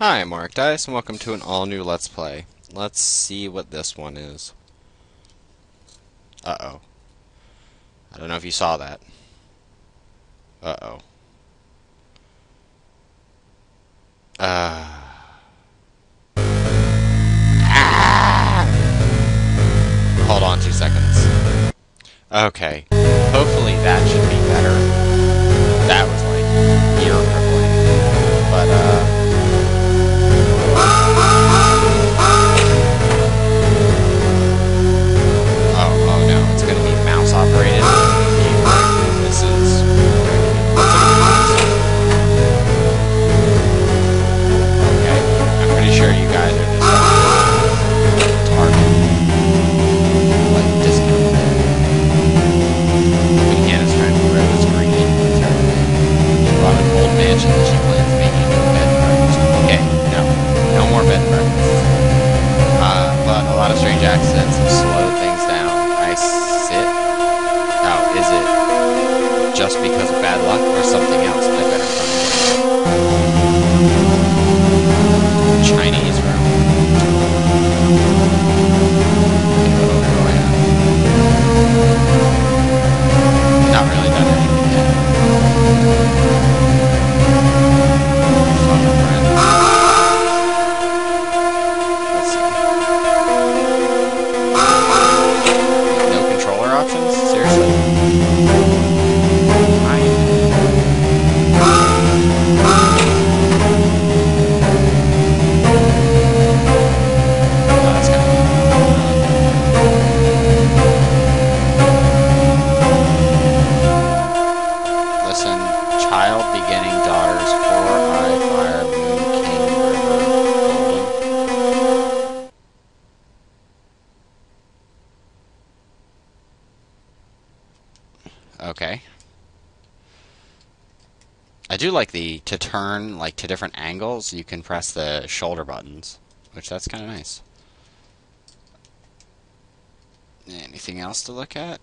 Hi, I'm Mark Dice, and welcome to an all-new Let's Play. Let's see what this one is. Uh-oh. I don't know if you saw that. Uh-oh. Uh... Ah! Hold on two seconds. Okay. Hopefully that should be better. Like the to turn like to different angles. You can press the shoulder buttons, which that's kind of nice. Anything else to look at?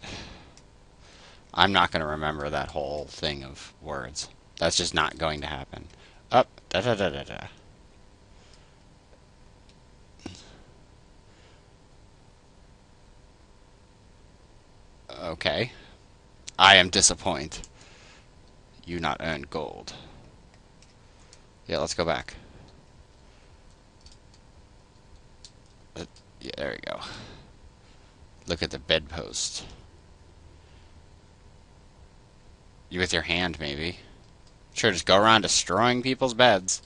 I'm not going to remember that whole thing of words. That's just not going to happen. Up, da da da da da. Okay. I am disappointed. You not earned gold. Yeah, let's go back. Yeah, there we go. Look at the bedpost. You with your hand, maybe. Sure, just go around destroying people's beds.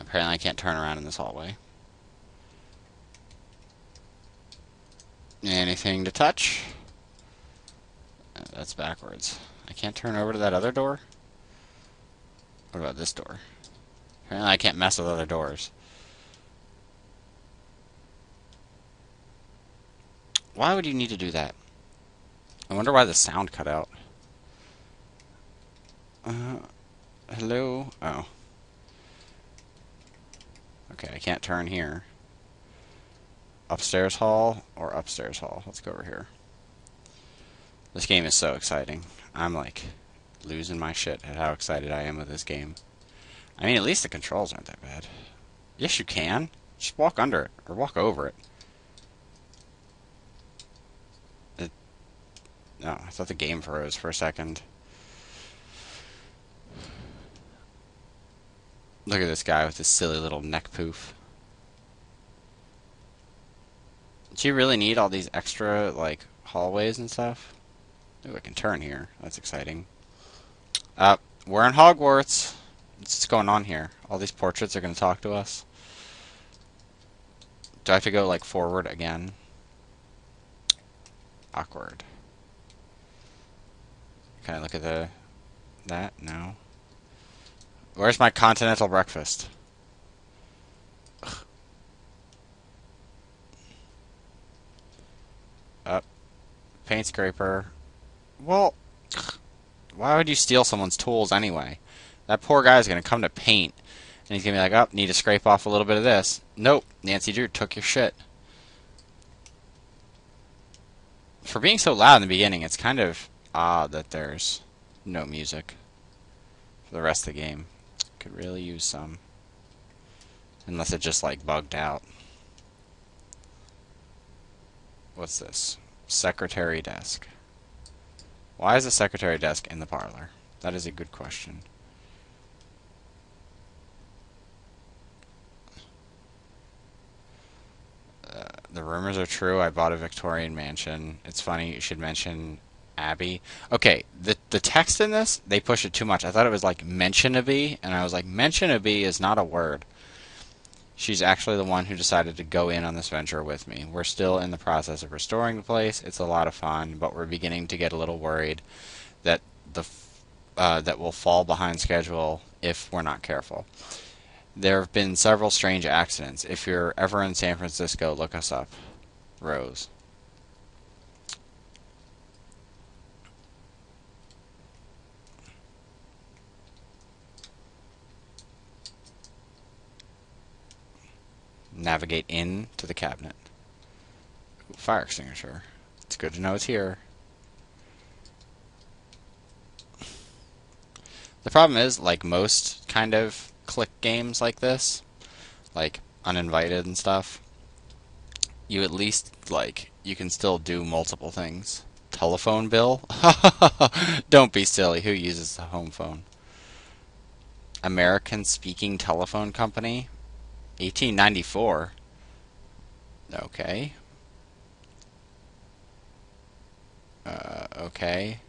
Apparently I can't turn around in this hallway. Anything to touch? Uh, That's backwards. I can't turn over to that other door? What about this door? Apparently I can't mess with other doors. Why would you need to do that? I wonder why the sound cut out. Uh, hello? Oh. Okay, I can't turn here. Upstairs hall or upstairs hall? Let's go over here. This game is so exciting. I'm like losing my shit at how excited I am with this game. I mean, at least the controls aren't that bad. Yes, you can. Just walk under it or walk over it. It. No, oh, I thought the game froze for a second. Look at this guy with his silly little neck poof. Do you really need all these extra, like, hallways and stuff? Ooh, I can turn here. That's exciting. Uh, we're in Hogwarts. What's going on here? All these portraits are going to talk to us. Do I have to go, like, forward again? Awkward. Can I look at the... that? No. Where's my continental breakfast? Paint scraper. Well, why would you steal someone's tools anyway? That poor guy's gonna come to paint, and he's gonna be like, "Oh, need to scrape off a little bit of this." Nope, Nancy Drew took your shit. For being so loud in the beginning, it's kind of odd that there's no music for the rest of the game. Could really use some. Unless it just like bugged out. What's this? Secretary desk. Why is the secretary desk in the parlor? That is a good question. Uh, the rumors are true. I bought a Victorian mansion. It's funny you should mention Abby. Okay, the the text in this they push it too much. I thought it was like mention a bee, and I was like mention a bee is not a word. She's actually the one who decided to go in on this venture with me. We're still in the process of restoring the place. It's a lot of fun, but we're beginning to get a little worried that the uh, that will fall behind schedule if we're not careful. There have been several strange accidents. If you're ever in San Francisco, look us up. Rose. Navigate in to the cabinet. Fire extinguisher. It's good to know it's here. The problem is, like most kind of click games like this, like uninvited and stuff, you at least, like, you can still do multiple things. Telephone bill? Don't be silly. Who uses the home phone? American Speaking Telephone Company? 1894. Okay. Uh, okay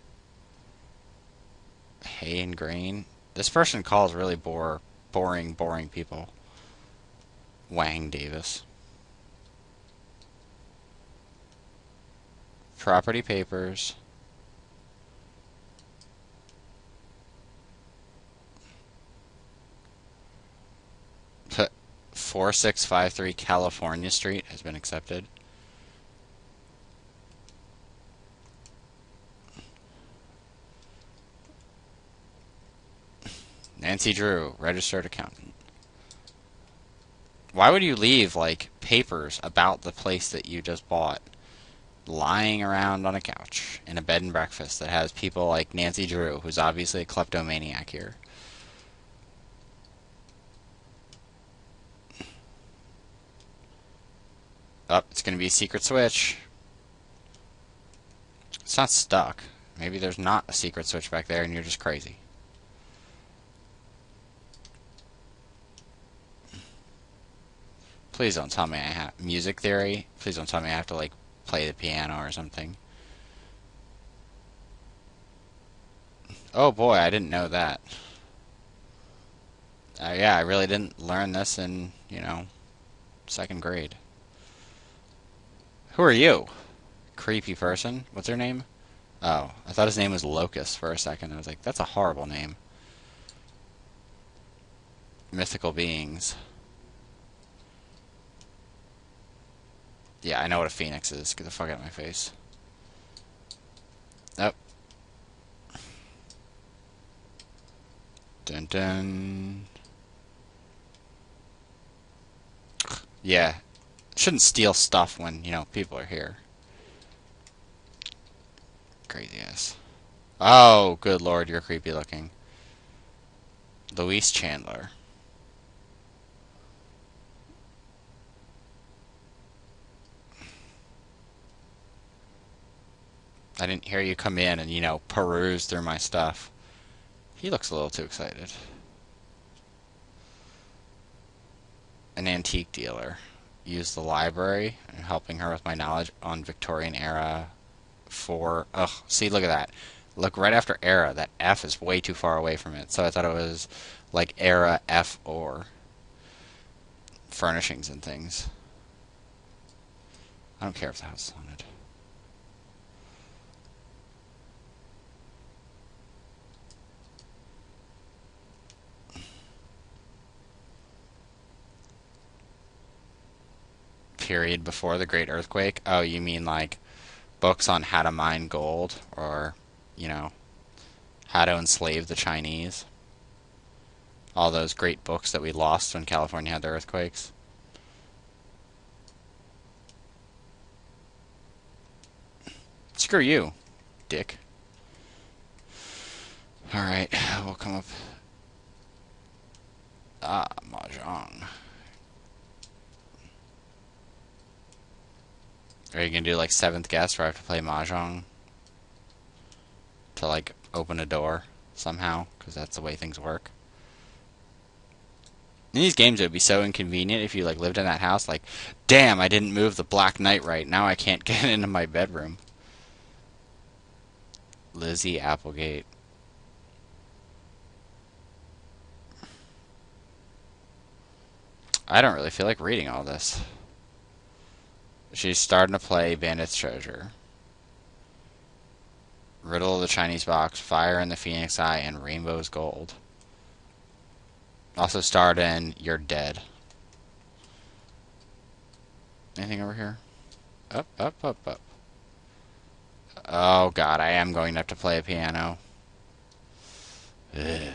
hay and grain. This person calls really bore, boring, boring people. Wang Davis. Property papers. Four six five three California Street has been accepted. Nancy Drew, registered accountant. Why would you leave, like, papers about the place that you just bought lying around on a couch in a bed and breakfast that has people like Nancy Drew, who's obviously a kleptomaniac here? Oh, it's going to be a secret switch. It's not stuck. Maybe there's not a secret switch back there and you're just crazy. Please don't tell me I have music theory. Please don't tell me I have to like play the piano or something. Oh boy, I didn't know that. Uh, yeah, I really didn't learn this in, you know, second grade. Who are you? Creepy person. What's her name? Oh, I thought his name was Locust for a second. I was like, that's a horrible name. Mythical beings. Yeah, I know what a phoenix is. Get the fuck out of my face. Nope. Dun dun. Yeah. Shouldn't steal stuff when, you know, people are here. Crazy ass. Oh, good lord, you're creepy looking. Louise Chandler. I didn't hear you come in and, you know, peruse through my stuff. He looks a little too excited. An antique dealer. Use the library, and helping her with my knowledge on Victorian era for... Ugh, see, look at that. Look right after era. That F is way too far away from it. So I thought it was like era F or furnishings and things. I don't care if the house is haunted. Period before the Great Earthquake? Oh, you mean like books on how to mine gold or, you know, how to enslave the Chinese? All those great books that we lost when California had the earthquakes. Screw you, dick. Alright, we'll come up. Ah, Mahjong. Are you gonna do like seventh guest where I have to play Mahjong? To like open a door somehow? Because that's the way things work. In these games, it would be so inconvenient if you like lived in that house. Like, damn, I didn't move the Black Knight right. Now I can't get into my bedroom. Lizzie Applegate. I don't really feel like reading all this. She's starting to play Bandit's Treasure. Riddle of the Chinese Box, Fire in the Phoenix Eye, and Rainbow's Gold. Also starred in You're Dead. Anything over here? Up, up, up, up. Oh god, I am going to have to play a piano. Ugh.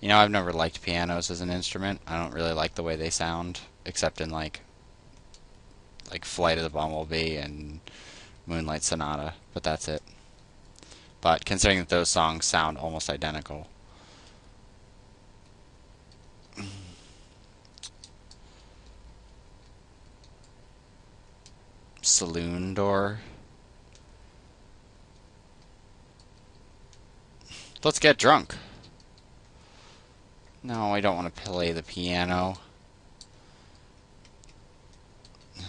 You know, I've never liked pianos as an instrument. I don't really like the way they sound, except in like like Flight of the Bumblebee and Moonlight Sonata, but that's it. But considering that those songs sound almost identical. Saloon door. Let's get drunk. No, I don't want to play the piano.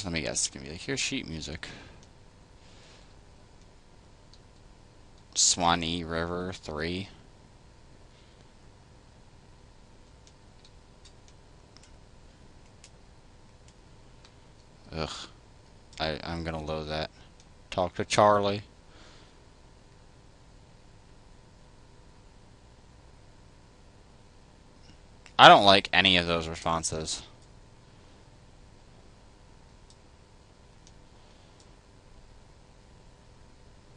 Let me guess. It's going to be like, here's sheet music. Swanee River 3. Ugh. I, I'm going to load that. Talk to Charlie. I don't like any of those responses.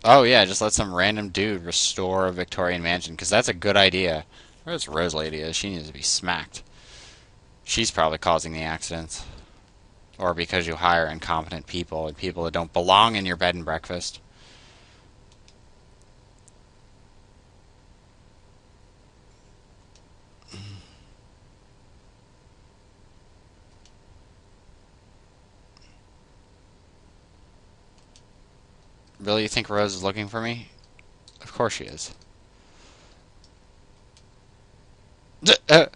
Oh yeah, just let some random dude restore a Victorian mansion, because that's a good idea. Where's Rose Lady is? She needs to be smacked. She's probably causing the accidents. Or because you hire incompetent people and people that don't belong in your bed and breakfast. Really, you think Rose is looking for me? Of course she is. Uh,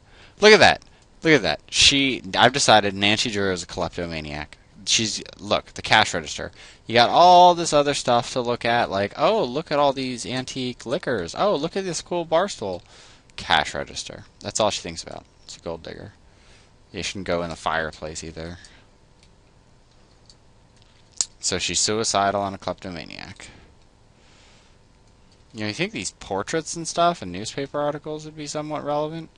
look at that. Look at that. She. I've decided Nancy Drew is a kleptomaniac. She's look the cash register. You got all this other stuff to look at, like oh look at all these antique liquors. Oh look at this cool bar stool. Cash register. That's all she thinks about. It's a gold digger. You shouldn't go in the fireplace either. So she's suicidal and a kleptomaniac. You know, you think these portraits and stuff and newspaper articles would be somewhat relevant?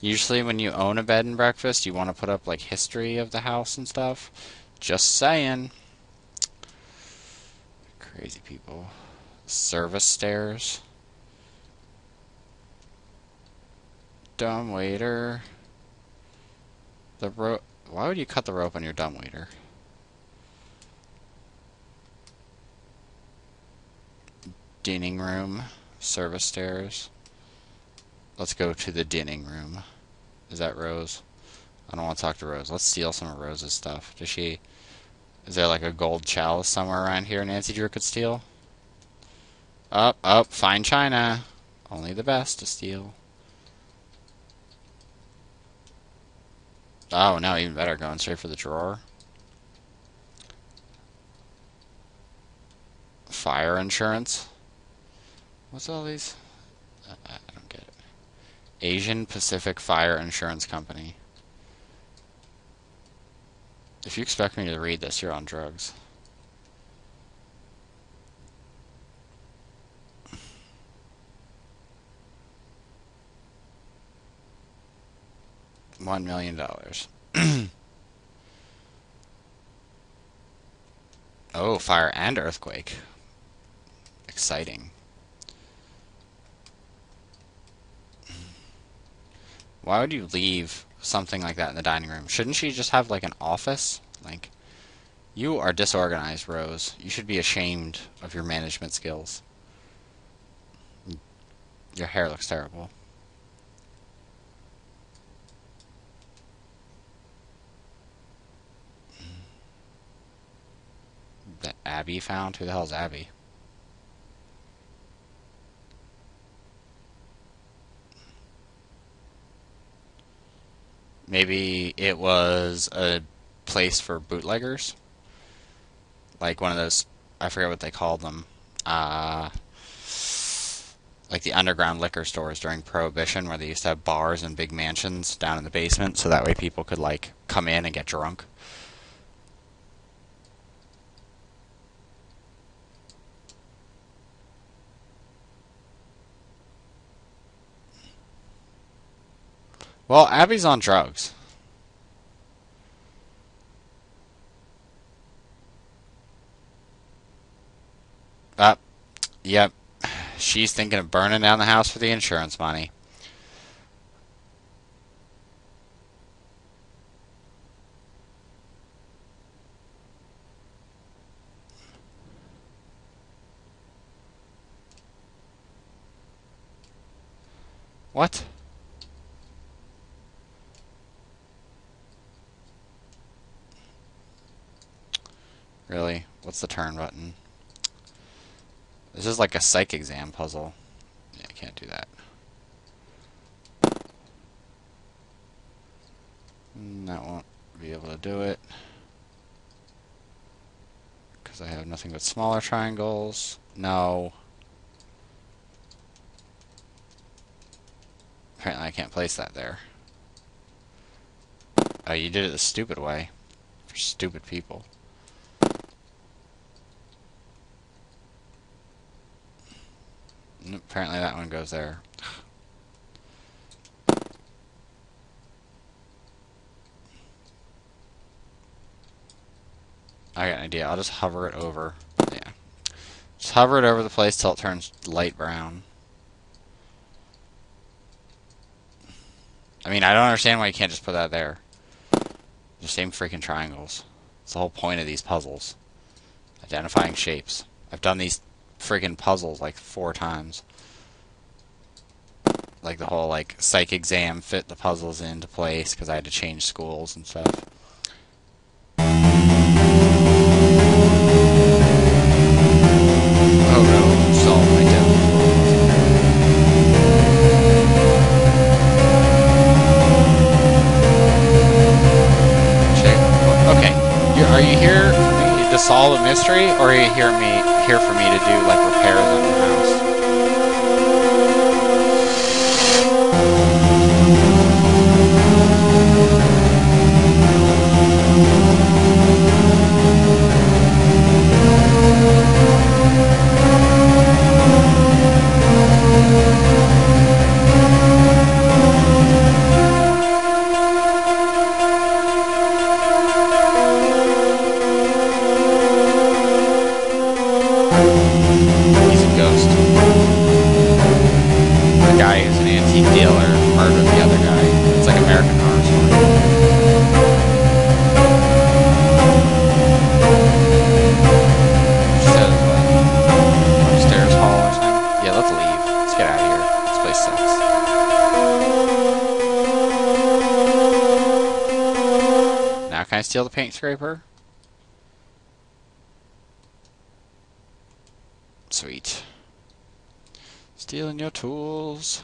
Usually, when you own a bed and breakfast, you want to put up like history of the house and stuff. Just saying. Crazy people. Service stairs. Dumb waiter. The rope. Why would you cut the rope on your dumb waiter? Dining room, service stairs. Let's go to the dining room. Is that Rose? I don't want to talk to Rose. Let's steal some of Rose's stuff. Does she... Is there like a gold chalice somewhere around here Nancy Drew could steal? Up, up, fine china. Only the best to steal. Oh, no, even better, going straight for the drawer. Fire insurance. What's all these? I, I don't get it. Asian Pacific Fire Insurance Company. If you expect me to read this, you're on drugs. One million dollars. oh, fire and earthquake. Exciting. Why would you leave something like that in the dining room? Shouldn't she just have like an office? Like, you are disorganized, Rose. You should be ashamed of your management skills. Your hair looks terrible. That Abby found? Who the hell is Abby? Maybe it was a place for bootleggers? Like one of those, I forget what they called them. Uh, like the underground liquor stores during Prohibition, where they used to have bars and big mansions down in the basement, so that way people could like come in and get drunk. Well, Abby's on drugs. Uh, yep. She's thinking of burning down the house for the insurance money. What? Really? What's the turn button? This is like a psych exam puzzle. Yeah, I can't do that. Mm, that won't be able to do it. Because I have nothing but smaller triangles. No. Apparently I can't place that there. Oh, you did it the stupid way. For stupid people. Apparently that one goes there. I got an idea. I'll just hover it over. Yeah. Just hover it over the place till it turns light brown. I mean, I don't understand why you can't just put that there. The same freaking triangles. It's the whole point of these puzzles. Identifying shapes. I've done these friggin' puzzles like four times. Like the whole like psych exam fit the puzzles into place because I had to change schools and stuff. Oh no, solve my Okay, are you here to solve a mystery, or are you here me do like murdered the other guy. It's like American Horror Story. She said, what, upstairs hall or something? Yeah, let's leave. Let's get out of here. This place sucks. Now can I steal the paint scraper? Sweet. Stealing your tools.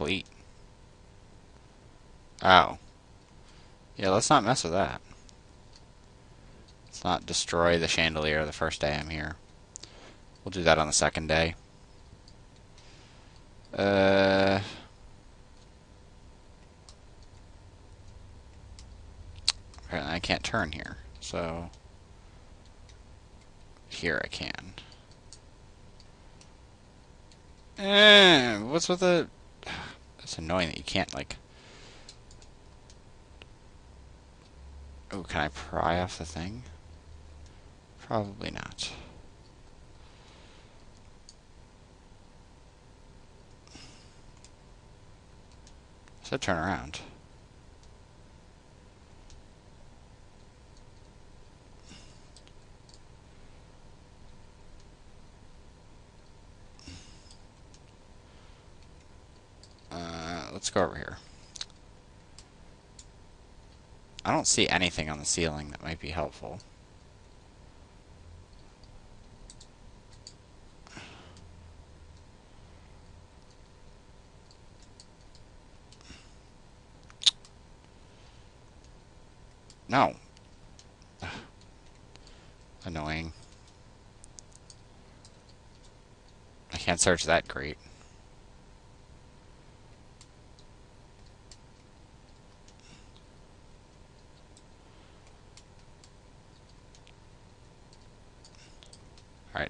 Cleat. Oh. Yeah, let's not mess with that. Let's not destroy the chandelier the first day I'm here. We'll do that on the second day. Uh... Apparently I can't turn here, so... Here I can. Eh, what's with the... It's annoying that you can't, like... Oh, can I pry off the thing? Probably not. So turn around. Let's go over here. I don't see anything on the ceiling that might be helpful. No. Annoying. I can't search that great.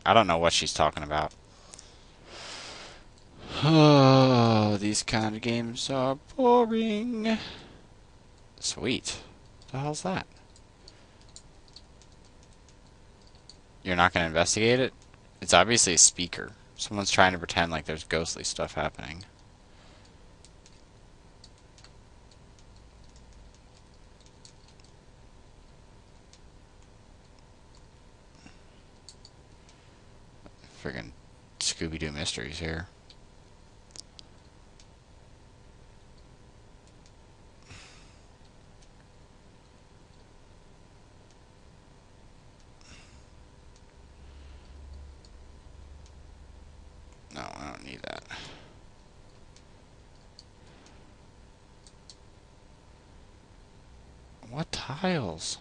I don't know what she's talking about. Oh, these kind of games are boring. Sweet. The hell's that? You're not going to investigate it? It's obviously a speaker. Someone's trying to pretend like there's ghostly stuff happening. Friggin' Scooby-Doo mysteries here. No, I don't need that. What tiles?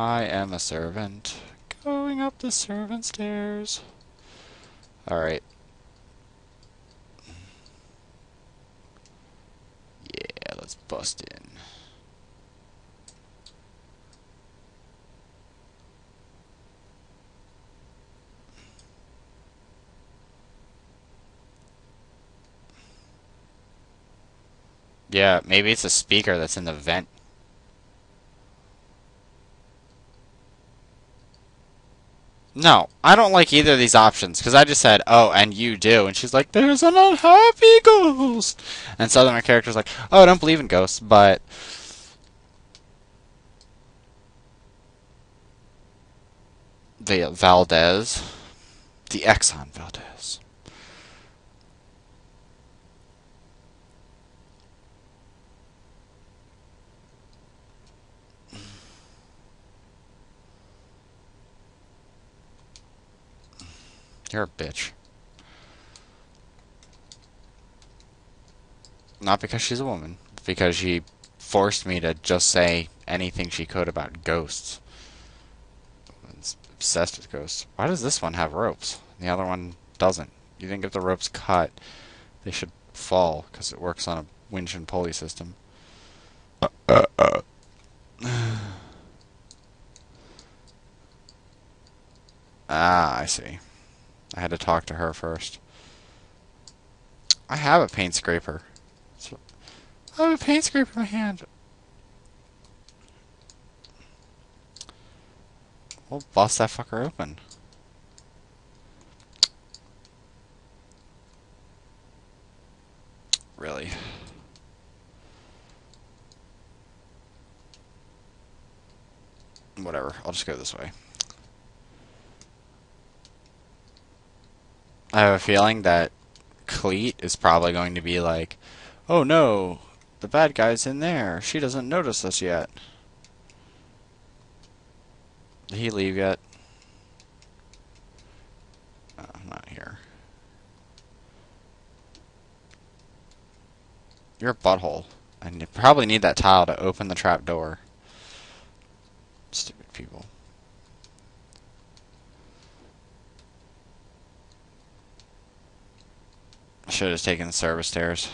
I am a servant, going up the servant stairs. Alright. Yeah, let's bust in. Yeah, maybe it's a speaker that's in the vent. No, I don't like either of these options because I just said, "Oh, and you do," and she's like, "There's an unhappy ghost," and so then my character's like, "Oh, I don't believe in ghosts," but the Valdez, the Exxon Valdez. You're a bitch. Not because she's a woman, because she forced me to just say anything she could about ghosts. It's obsessed with ghosts. Why does this one have ropes? The other one doesn't. You think if the ropes cut, they should fall because it works on a winch and pulley system. ah, I see. I had to talk to her first. I have a paint scraper. I have a paint scraper in my hand. We'll bust that fucker open. Really. Whatever, I'll just go this way. I have a feeling that Cleet is probably going to be like, oh no, the bad guy's in there. She doesn't notice us yet. Did he leave yet? Oh, not here. You're a butthole. You probably need that tile to open the trap door. Stupid people. Should have taken the service stairs.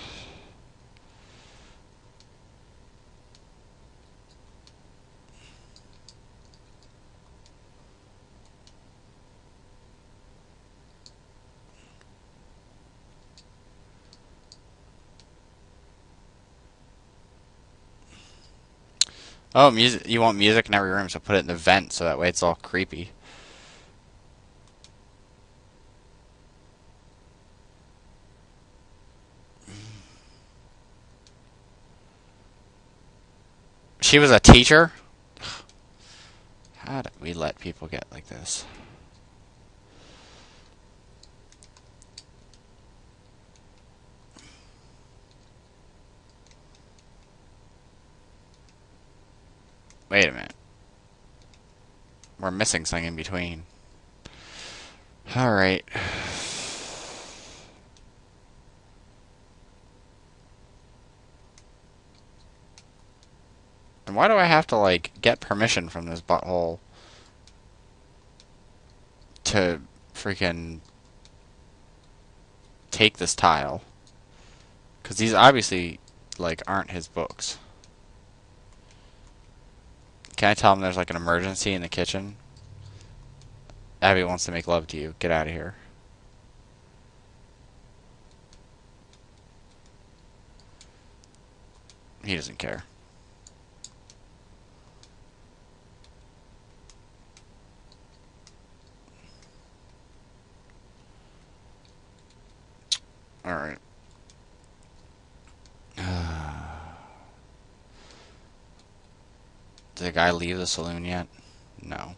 Oh, music! You want music in every room, so put it in the vent, so that way it's all creepy. She was a teacher? How did we let people get like this? Wait a minute. We're missing something in between. Alright. Why do I have to, like, get permission from this butthole to freaking take this tile? Because these obviously, like, aren't his books. Can I tell him there's, like, an emergency in the kitchen? Abby wants to make love to you. Get out of here. He doesn't care. Alright. Did the guy leave the saloon yet? No.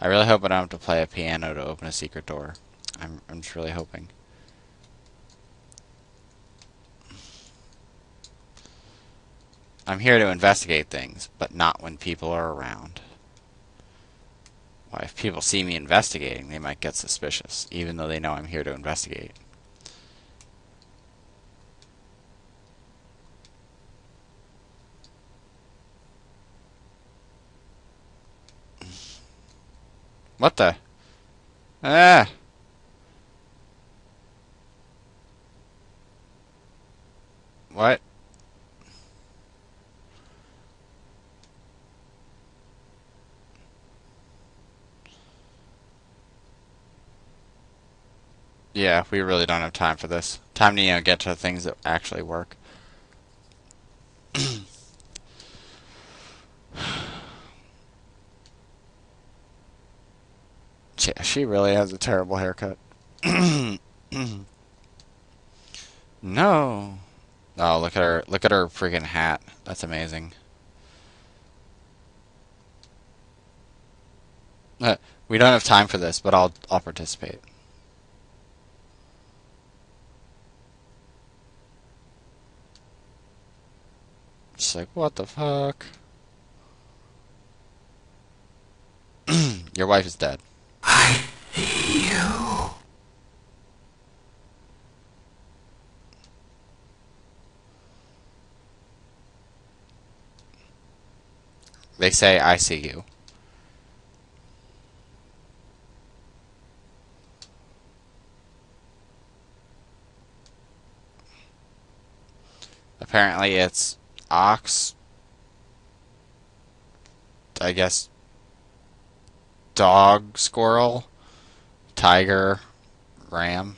I really hope I don't have to play a piano to open a secret door. I'm, I'm just really hoping. I'm here to investigate things, but not when people are around. Why, if people see me investigating, they might get suspicious, even though they know I'm here to investigate. What the? Ah! What? Yeah, we really don't have time for this. Time to, you know, get to the things that actually work. Yeah, she really has a terrible haircut. no. Oh, look at her! Look at her freaking hat. That's amazing. Uh, we don't have time for this, but I'll I'll participate. Just like what the fuck? Your wife is dead. They say, I see you. Apparently it's ox. I guess dog, squirrel, tiger, ram.